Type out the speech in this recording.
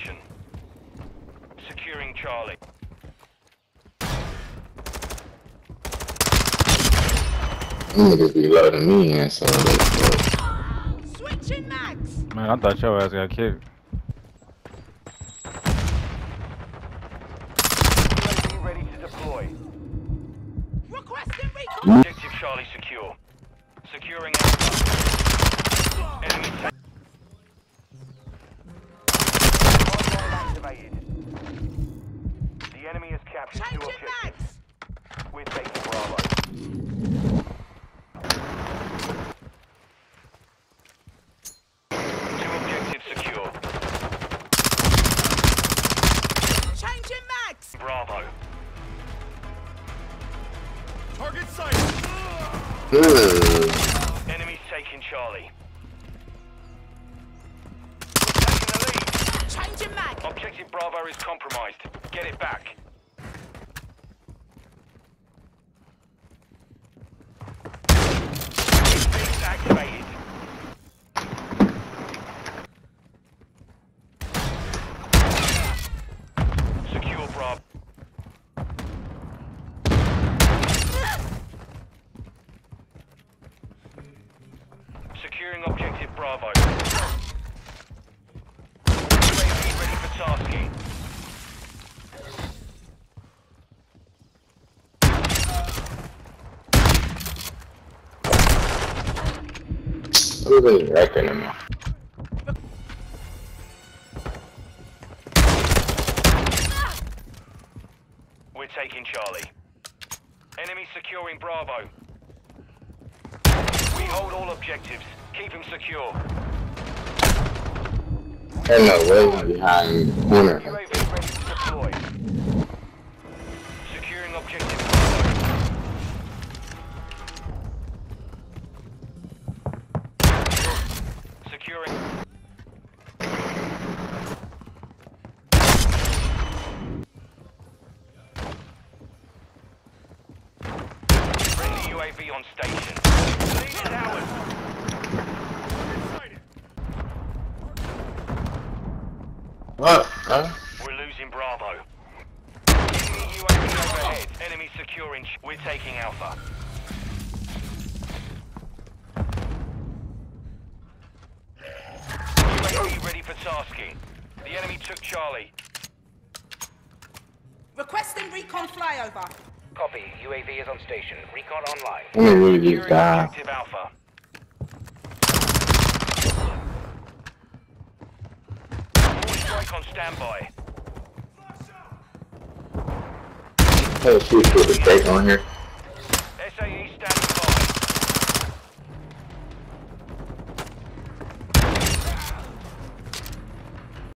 station. Securing Charlie. Them niggas be loading me in, so that's Switching mags. Man, I thought your ass got kicked. UAV ready to deploy. Requesting recon. Objective Charlie secure. Securing Alpha. Enemy ta- Hardline activated. The enemy has captured two Changing objectives. mags. We're taking Bravo. Two objectives secure. Changing mags. Bravo. Ugh. Enemies taking Charlie. Taking the lead. Changing mag. Objective Bravo is compromised. Get it back. Beacon activated. Secure Bravo. Securing objective Bravo. UAV ready for tasking. In wrecking him? We're taking Charlie. Enemy securing Bravo. Hold all objectives. Keep them secure. No way behind the corner. UAV ready to deploy. Securing objective. Securing. Friendly UAV on station. Lead is ours. What? Huh? We're losing Bravo. Enemy UAV overhead. Enemy securing. sh- We're taking Alpha. UAV ready for tasking. The enemy took Charlie. Requesting recon flyover. Copy. UAV is on station. Recon online. I'm gonna really Securing just die. objective Alpha. All strike on standby. Hey, shoot, the break on here.